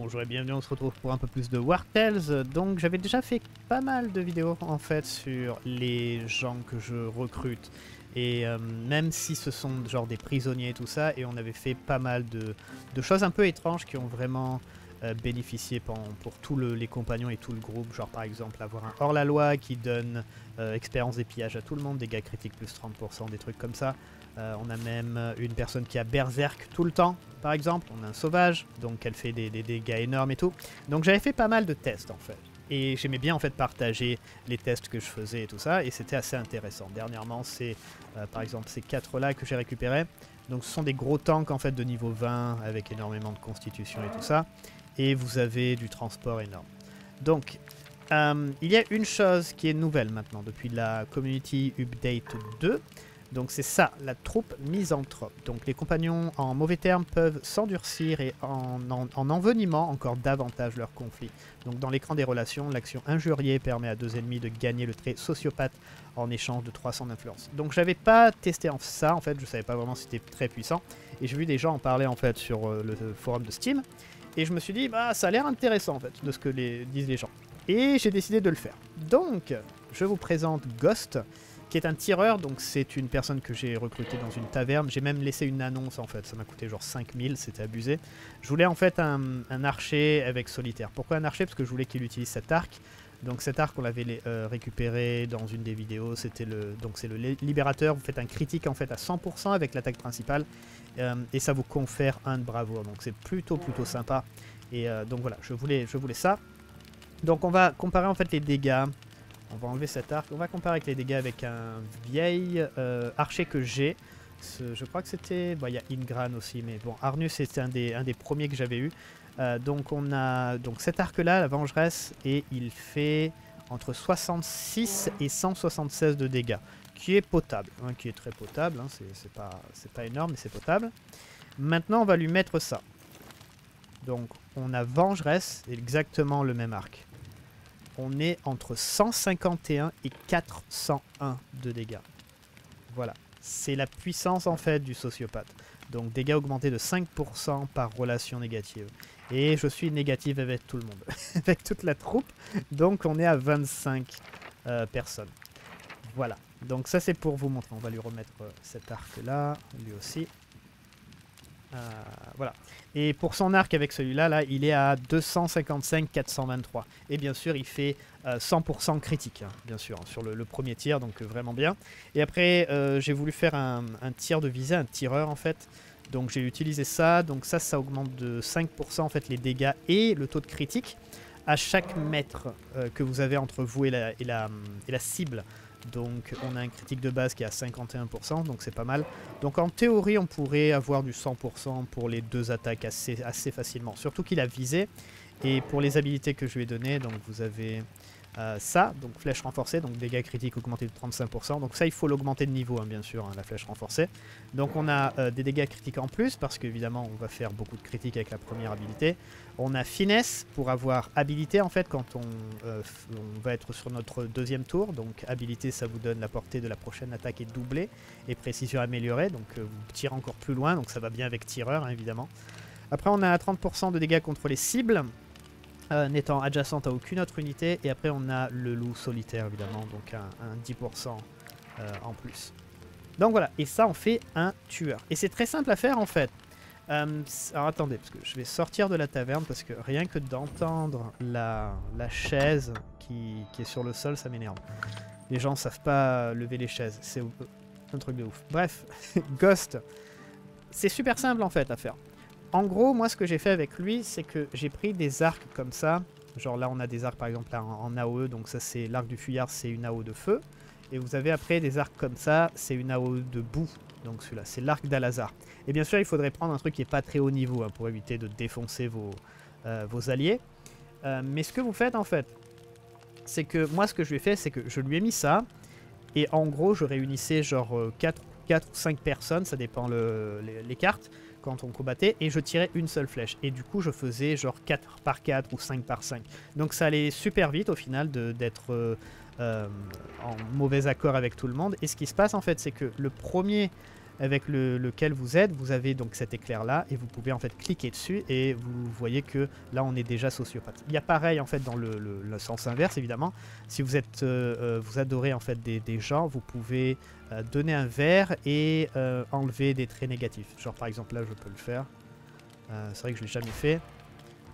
Bonjour et bienvenue, on se retrouve pour un peu plus de War. Donc j'avais déjà fait pas mal de vidéos en fait sur les gens que je recrute. Et euh, même si ce sont genre des prisonniers et tout ça, et on avait fait pas mal de choses un peu étranges qui ont vraiment euh, bénéficié pour, tous le- les compagnons et tout le groupe. Genre par exemple avoir un hors-la-loi qui donne euh, expérience des pillages à tout le monde, dégâts critiques plus 30%, des trucs comme ça. Euh, on a même une personne qui a berserk tout le temps, par exemple. On a un sauvage, donc elle fait des, des dégâts énormes et tout. Donc j'avais fait pas mal de tests en fait. Et j'aimais bien en fait partager les tests que je faisais et tout ça, et c'était assez intéressant. Dernièrement, c'est par exemple ces quatre là que j'ai récupérés. Donc ce sont des gros tanks en fait de niveau 20 avec énormément de constitution et tout ça. Et vous avez du transport énorme. Donc euh, il y a une chose qui est nouvelle maintenant depuis la Community Update 2. Donc c'est ça, la troupe misanthrope. Donc les compagnons en mauvais termes peuvent s'endurcir et en, en, en envenimant encore davantage leur conflit. Donc dans l'écran des relations, l'action injuriée permet à deux ennemis de gagner le trait sociopathe en échange de 300 d'influence. Donc j'avais pas testé ça en fait, je savais pas vraiment si c'était très puissant. Et j'ai vu des gens en parler en fait sur euh, le forum de Steam. Et je me suis dit, bah ça a l'air intéressant en fait de ce que disent les gens. Et j'ai décidé de le faire. Donc je vous présente Ghost qui est un tireur, donc c'est une personne que j'ai recrutée dans une taverne. J'ai même laissé une annonce en fait, ça m'a coûté genre 5000, c'était abusé. Je voulais en fait un, un archer avec solitaire. Pourquoi un archer? Parce que je voulais qu'il utilise cet arc. Donc cet arc on l'avait euh, récupéré dans une des vidéos, c'était le c'est le li- libérateur, vous faites un critique en fait à 100% avec l'attaque principale euh, et ça vous confère un de bravoure. Donc c'est plutôt plutôt sympa. Et euh, donc voilà, je voulais ça. Donc on va comparer en fait les dégâts on va enlever cet arc. On va comparer avec les dégâts avec un vieil archer que j'ai. Je crois que c'était... Il y a Ingran aussi, mais bon, Arnus c'était un des, un des premiers que j'avais eu. Euh, donc on a donc cet arc-là, la vengeresse, et il fait entre 66 et 176 de dégâts, qui est potable, hein, qui est très potable. hein, c'est pas, pas énorme, mais c'est potable. Maintenant, on va lui mettre ça. Donc on a vengeresse, exactement le même arc on est entre 151 et 401 de dégâts. Voilà. C'est la puissance en fait du sociopathe. Donc dégâts augmentés de 5% par relation négative. Et je suis négative avec tout le monde. avec toute la troupe. Donc on est à 25 euh, personnes. Voilà. Donc ça c'est pour vous montrer. On va lui remettre euh, cet arc là. Lui aussi. Euh, voilà. Et pour son arc avec celui-là, là, il est à 255 423. Et bien sûr, il fait euh, 100% critique, hein, bien sûr, hein, sur le, premier tir, donc vraiment bien. Et après, j'ai voulu faire un tir de visée, un tireur en fait. Donc j'ai utilisé ça, donc ça, ça augmente de 5% en fait les dégâts et le taux de critique à chaque mètre euh, que vous avez entre vous et la, et la, et la cible. Donc on a un critique de base qui est à 51%, donc c'est pas mal. Donc en théorie, on pourrait avoir du 100% pour les deux attaques assez, assez facilement. Surtout qu'il a visé. Et pour les habilités que je lui ai données, donc vous avez euh, ça, donc flèche renforcée, donc dégâts critiques augmentés de 35%. Donc ça, il faut l'augmenter de niveau, hein, bien sûr, hein, la flèche renforcée. Donc on a euh, des dégâts critiques en plus, parce qu'évidemment, on va faire beaucoup de critiques avec la première habilité. On a finesse pour avoir habilité, en fait, quand on, euh, va être sur notre deuxième tour. Donc habilité, ça vous donne la portée de la prochaine attaque est doublée, et précision améliorée, donc vous tirez encore plus loin, donc ça va bien avec tireur, hein, évidemment. Après, on a 30% de dégâts contre les cibles, euh, n'étant adjacente à aucune autre unité. Et après, on a le loup solitaire, évidemment, donc un, un 10% euh, en plus. Donc voilà, et ça, on fait un tueur. Et c'est très simple à faire, en fait. Euh, alors attendez, parce que je vais sortir de la taverne, parce que rien que d'entendre la, la chaise qui, qui est sur le sol, ça m'énerve. Les gens savent pas lever les chaises, c'est un truc de ouf. Bref, Ghost, c'est super simple en fait à faire. En gros, moi, ce que j'ai fait avec lui, c'est que j'ai pris des arcs comme ça. Genre là, on a des arcs par exemple là, en, AOE, donc ça c'est l'arc du fuyard, c'est une AO de feu. Et vous avez après des arcs comme ça, c'est une AO de boue. Donc celui-là, c'est l'arc d'Alazar. Et bien sûr, il faudrait prendre un truc qui est pas très haut niveau hein, pour éviter de défoncer vos, euh, vos alliés. Euh, mais ce que vous faites en fait, c'est que moi, ce que je lui ai fait, c'est que je lui ai mis ça. Et en gros, je réunissais genre 4, 4 ou 5 personnes, ça dépend le- les, les cartes quand on combattait, et je tirais une seule flèche. Et du coup, je faisais genre 4 par 4 ou 5 par 5. Donc ça allait super vite au final d'être euh, euh, en mauvais accord avec tout le monde. Et ce qui se passe en fait, c'est que le premier avec le- lequel vous êtes, vous avez donc cet éclair là et vous pouvez en fait cliquer dessus et vous voyez que là on est déjà sociopathe. Il y a pareil en fait dans le, sens inverse évidemment. Si vous êtes, euh, euh, vous adorez en fait des, gens, vous pouvez euh, donner un vert et enlever des traits négatifs. Genre par exemple là je peux le faire. C'est vrai que je l'ai jamais fait.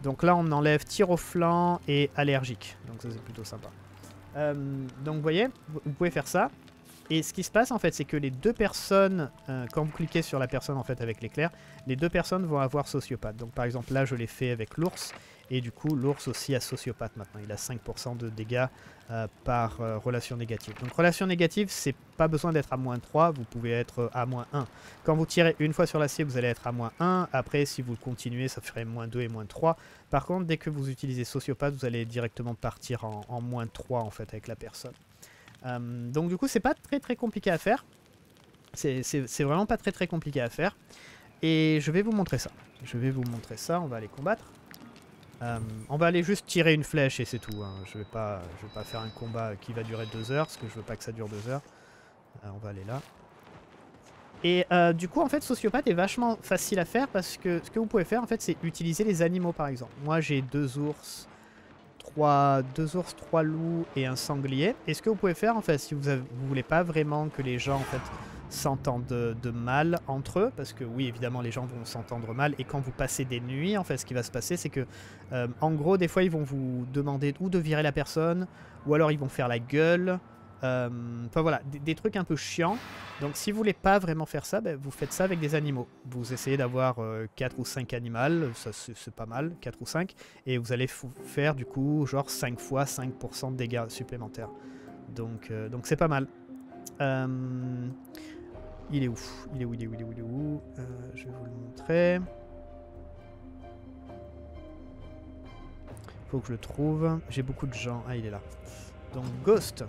Donc là on enlève tir au flanc et allergique. Donc ça c'est plutôt sympa. Donc vous voyez, vous pouvez faire ça. Et ce qui se passe en fait, c'est que les deux personnes, euh, quand vous cliquez sur la personne en fait avec l'éclair, les deux personnes vont avoir sociopathe. Donc par exemple là je l'ai fait avec l'ours, et du coup l'ours aussi a sociopathe maintenant. Il a 5% de dégâts euh, par euh, relation négative. Donc relation négative, c'est pas besoin d'être à moins 3, vous pouvez être à moins 1. Quand vous tirez une fois sur la cible, vous allez être à moins 1. Après, si vous continuez, ça ferait moins 2 et moins 3. Par contre, dès que vous utilisez sociopathe, vous allez directement partir en, en moins 3 en fait avec la personne. Euh, donc du coup, c'est pas très très compliqué à faire. C'est vraiment pas très très compliqué à faire. Et je vais vous montrer ça. Je vais vous montrer ça, on va aller combattre. Euh, on va aller juste tirer une flèche et c'est tout. hein. Je vais pas, je vais pas faire un combat qui va durer deux heures parce que je veux pas que ça dure deux heures. Euh, on va aller là. Et du coup, en fait, sociopathe est vachement facile à faire parce que ce que vous pouvez faire, en fait, c'est utiliser les animaux, par exemple. Moi, j'ai deux ours, trois, deux ours, trois loups et un sanglier. Et ce que vous pouvez faire, en fait, si vous, vous voulez pas vraiment que les gens, en fait, s'entendent de, de mal entre eux, parce que oui, évidemment, les gens vont s'entendre mal. Et quand vous passez des nuits, en fait, ce qui va se passer, c'est que, euh, en gros, des fois, ils vont vous demander ou de virer la personne, ou alors ils vont faire la gueule. Euh, Enfin voilà, des, trucs un peu chiants. Donc si vous voulez pas vraiment faire ça, ben, vous faites ça avec des animaux. Vous essayez d'avoir 4 ou 5 animaux, ça c'est pas mal, 4 ou 5, et vous allez faire du coup genre 5 fois 5% de dégâts supplémentaires. Donc euh, donc c'est pas mal. Euh, il est où? Il est où Il est où Il est où, il Euh, Je vais vous le montrer. Faut que je le trouve. J'ai beaucoup de gens. Ah il est là. Donc Ghost.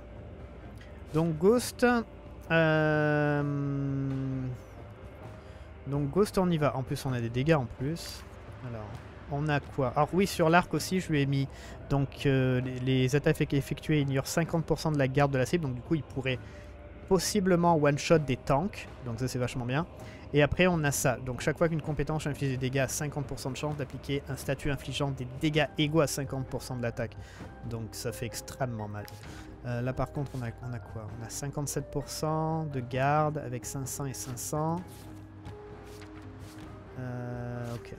Donc Ghost, euh, Donc Ghost on y va. En plus on a des dégâts en plus. Alors on a quoi? Alors oui sur l'arc aussi je lui ai mis. Donc euh, les, les attaques effectuées ignorent 50% de la garde de la cible. Donc du coup il pourrait possiblement one shot des tanks. Donc ça c'est vachement bien. Et après on a ça. Donc chaque fois qu'une compétence inflige des dégâts, 50% de chance d'appliquer un statut infligeant des dégâts égaux à 50% de l'attaque. Donc ça fait extrêmement mal. Euh, là par contre on a, on a quoi? On a 57% de garde avec 500 et 500. Euh, ok.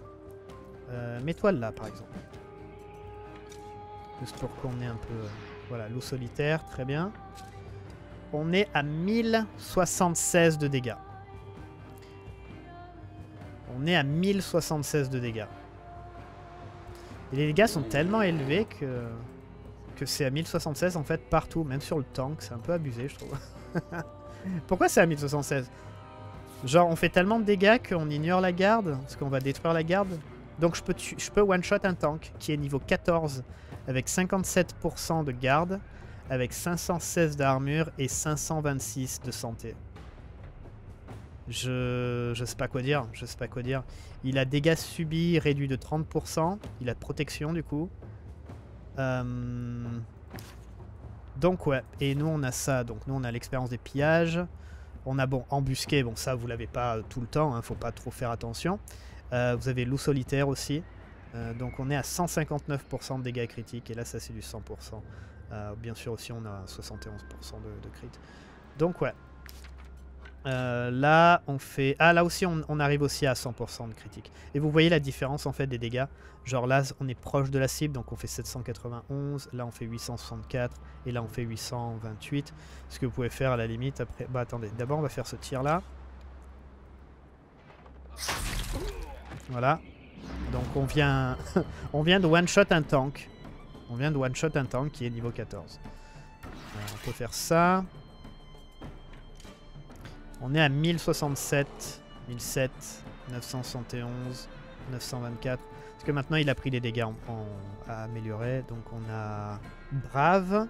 Euh, là par exemple. Juste pour qu'on ait un peu... euh, voilà, loup solitaire, très bien. On est à 1076 de dégâts. On est à 1076 de dégâts. Et les dégâts sont tellement élevés que que c'est à 1076 en fait partout, même sur le tank, c'est un peu abusé je trouve. Pourquoi c'est à 1076 Genre on fait tellement de dégâts qu'on ignore la garde, parce qu'on va détruire la garde. Donc je peux, je peux one-shot un tank qui est niveau 14 avec 57% de garde, avec 516 d'armure et 526 de santé. Je, je sais pas quoi dire, je sais pas quoi dire. Il a dégâts subis réduits de 30%, il a protection du coup. Euh, Donc ouais, et nous on a ça, donc nous on a l'expérience des pillages. On a bon, embusqué, bon ça vous l'avez pas euh, tout le temps, hein, faut pas trop faire attention. Euh, vous avez loup solitaire aussi. Donc on est à 159% de dégâts critiques, et là ça c'est du 100%. Euh, bien sûr aussi on a 71% de, crit. Donc ouais. Euh, là on fait... Ah là aussi on, on arrive aussi à 100% de critique. Et vous voyez la différence en fait des dégâts. Genre là, on est proche de la cible, donc on fait 791, là on fait 864, et là on fait 828. Ce que vous pouvez faire à la limite après... Bah attendez, d'abord on va faire ce tir là. Voilà. Donc on vient, on vient de one-shot un tank. On vient de one-shot un tank qui est niveau 14. Alors, on peut faire ça. On est à 1067, 1007, 971, 924. Parce que maintenant il a pris des dégâts à améliorer. Donc on a Brave,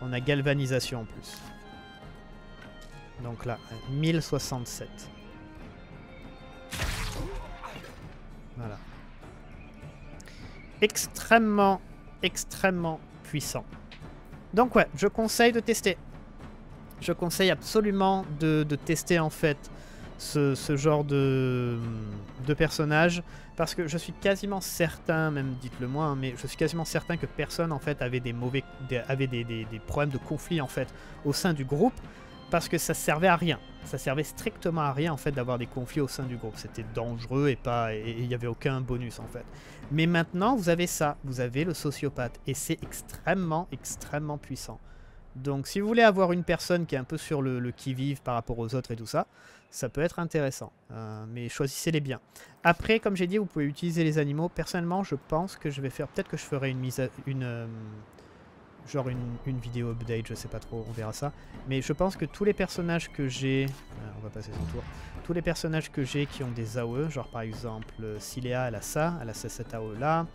on a Galvanisation en plus. Donc là, 1067. Voilà. Extrêmement, extrêmement puissant. Donc ouais, je conseille de tester. Je conseille absolument de, tester en fait ce, genre de, de personnage parce que je suis quasiment certain, même dites-le moi, hein, mais je suis quasiment certain que personne en fait avait des mauvais, avait des problèmes de conflit en fait au sein du groupe parce que ça servait à rien. Ça servait strictement à rien en fait d'avoir des conflits au sein du groupe. C'était dangereux et pas, et il n'y avait aucun bonus en fait. Mais maintenant vous avez ça, vous avez le sociopathe et c'est extrêmement, extrêmement puissant. Donc si vous voulez avoir une personne qui est un peu sur le, qui-vive par rapport aux autres et tout ça, ça peut être intéressant. Euh, mais choisissez-les bien. Après, comme j'ai dit, vous pouvez utiliser les animaux. Personnellement, je pense que je vais faire... Peut-être que je ferai une mise à... Une, euh, genre une, une vidéo update, je sais pas trop, on verra ça. Mais je pense que tous les personnages que j'ai... euh, on va passer son tour. Tous les personnages que j'ai qui ont des AOE, genre par exemple euh, Silea, elle a ça, elle a ce- cette AOE là.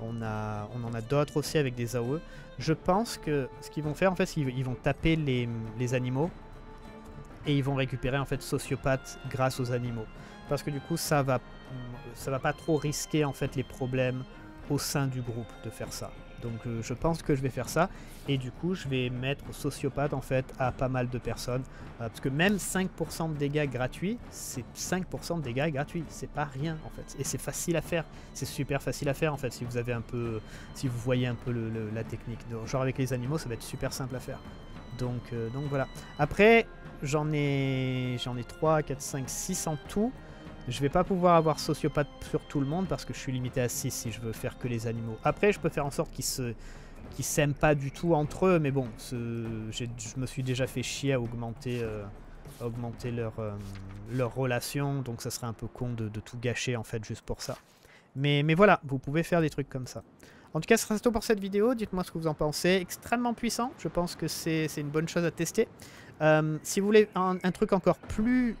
On, a, on en a d'autres aussi avec des AOE. Je pense que ce qu'ils vont faire, en fait, c'est qu'ils ils vont taper les, les animaux et ils vont récupérer en fait sociopathe grâce aux animaux. Parce que du coup, ça va, ça va pas trop risquer en fait les problèmes au sein du groupe de faire ça. Donc euh, je pense que je vais faire ça. Et du coup je vais mettre sociopathe en fait à pas mal de personnes. Euh, parce que même 5% de dégâts gratuits c'est 5% de dégâts gratuits. C'est pas rien en fait. Et c'est facile à faire. C'est super facile à faire en fait si vous avez un peu si vous voyez un peu la technique. Donc, genre avec les animaux ça va être super simple à faire. Donc, euh, donc voilà. Après j'en ai j'en ai 3 4 5 6 en tout je vais pas pouvoir avoir sociopathe sur tout le monde parce que je suis limité à 6 si je veux faire que les animaux. Après, je peux faire en sorte qu'ils s'aiment pas du tout entre eux, mais bon, je me suis déjà fait chier à augmenter, euh, euh, leur relation, donc ça serait un peu con de, tout gâcher en fait juste pour ça. Mais, voilà, vous pouvez faire des trucs comme ça. En tout cas, ce sera tout pour cette vidéo. Dites-moi ce que vous en pensez. Extrêmement puissant. Je pense que c'est une bonne chose à tester. Euh, si vous voulez un truc encore plus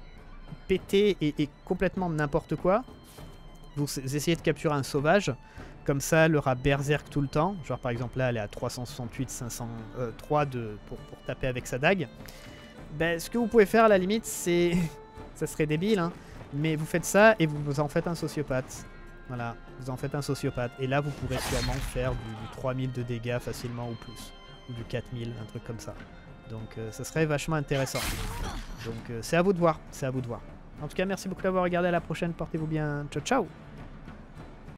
pété et, complètement n'importe quoi, vous essayez de capturer un sauvage. Comme ça, elle aura berserk tout le temps. Genre par exemple là, elle est à 368, 503 de, pour, pour taper avec sa dague. Ben, ce que vous pouvez faire à la limite, c'est... ça serait débile, hein. Mais vous faites ça et vous, vous en faites un sociopathe. Voilà, vous en faites un sociopathe. Et là, vous pourrez sûrement faire du, du 3000 de dégâts facilement ou plus. Ou du 4000, un truc comme ça. Donc euh, ça serait vachement intéressant. Donc euh, c'est à vous de voir, c'est à vous de voir. En tout cas, merci beaucoup d'avoir regardé, à la prochaine, portez-vous bien, ciao ciao